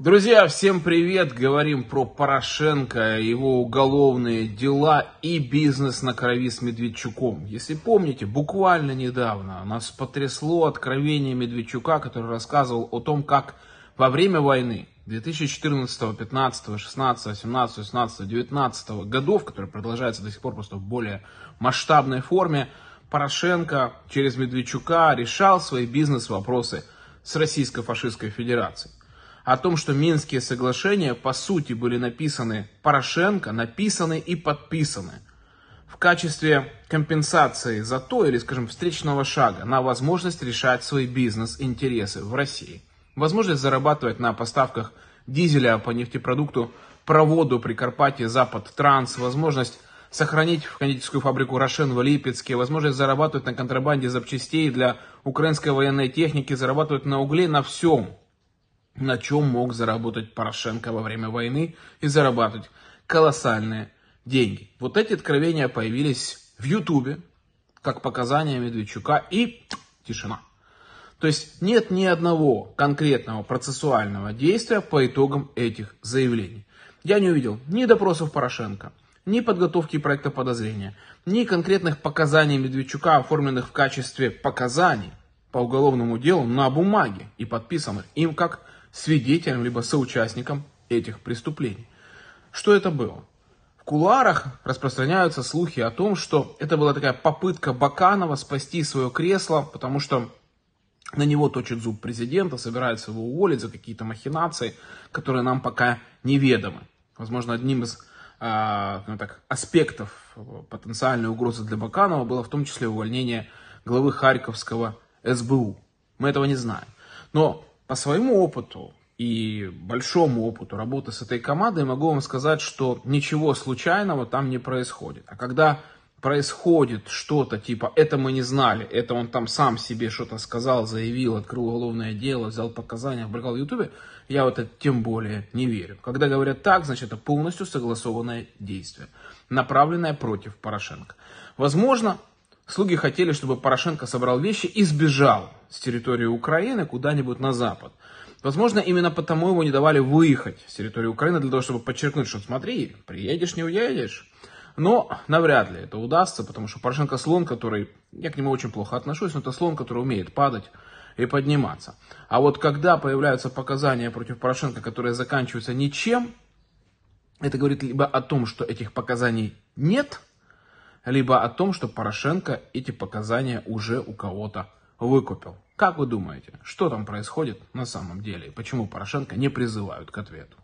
Друзья, всем привет! Говорим про Порошенко, его уголовные дела и бизнес на крови с Медведчуком. Если помните, буквально недавно нас потрясло откровение Медведчука, который рассказывал о том, как во время войны 2014, 15, 16, 17, 18, 19 годов, который продолжается до сих пор просто в более масштабной форме, Порошенко через Медведчука решал свои бизнес-вопросы с Российской фашистской федерацией о том, что Минские соглашения по сути были написаны Порошенко, написаны и подписаны в качестве компенсации за то, или, скажем, встречного шага на возможность решать свои бизнес-интересы в России. Возможность зарабатывать на поставках дизеля по нефтепродукту, проводу при Карпате Запад Транс, возможность сохранить в кондитерскую фабрику Рошен в Липецке, возможность зарабатывать на контрабанде запчастей для украинской военной техники, зарабатывать на угле, на всем, на чем мог заработать Порошенко во время войны и зарабатывать колоссальные деньги. Вот эти откровения появились в Ютубе, как показания Медведчука, и тишина. То есть нет ни одного конкретного процессуального действия по итогам этих заявлений. Я не увидел ни допросов Порошенко, ни подготовки проекта подозрения, ни конкретных показаний Медведчука, оформленных в качестве показаний по уголовному делу на бумаге и подписанных им как свидетелем либо соучастником этих преступлений. Что это было? В кулуарах распространяются слухи о том, что это была такая попытка Баканова спасти свое кресло, потому что на него точит зуб президента, собирается его уволить за какие-то махинации, которые нам пока неведомы. Возможно, одним из э, так, аспектов потенциальной угрозы для Баканова было в том числе увольнение главы Харьковского СБУ. Мы этого не знаем. Но по своему опыту и большому опыту работы с этой командой могу вам сказать, что ничего случайного там не происходит. А когда происходит что-то типа «это мы не знали», это он там сам себе что-то сказал, заявил, открыл уголовное дело, взял показания, брал в Ютубе, я в это тем более не верю. Когда говорят так, значит это полностью согласованное действие, направленное против Порошенко. Возможно, Слуги хотели, чтобы Порошенко собрал вещи и сбежал с территории Украины куда-нибудь на запад. Возможно, именно потому его не давали выехать с территории Украины, для того, чтобы подчеркнуть, что смотри, приедешь, не уедешь. Но навряд ли это удастся, потому что Порошенко слон, который, я к нему очень плохо отношусь, но это слон, который умеет падать и подниматься. А вот когда появляются показания против Порошенко, которые заканчиваются ничем, это говорит либо о том, что этих показаний нет – либо о том, что Порошенко эти показания уже у кого-то выкупил. Как вы думаете, что там происходит на самом деле и почему Порошенко не призывают к ответу?